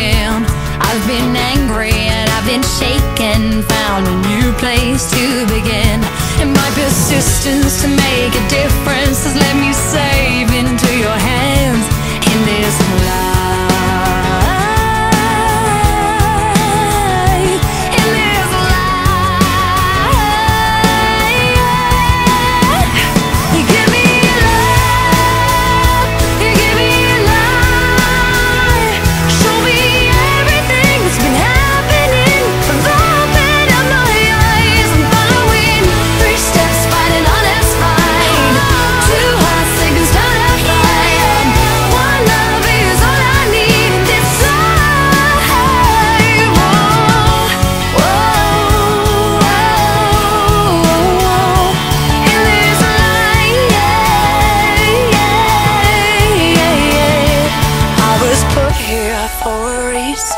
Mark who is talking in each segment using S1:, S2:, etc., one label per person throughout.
S1: broken. I've been angry and I've been shaken. Found a new place to begin. And my persistence to make a difference has led me saving to your.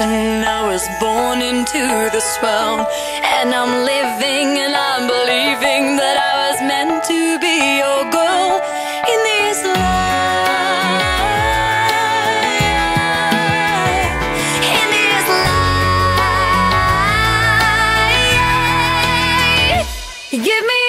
S1: And I was born into this world, And I'm living and I'm believing That I was meant to be your girl in this life. In this life. Give me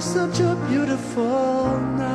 S2: such a beautiful night.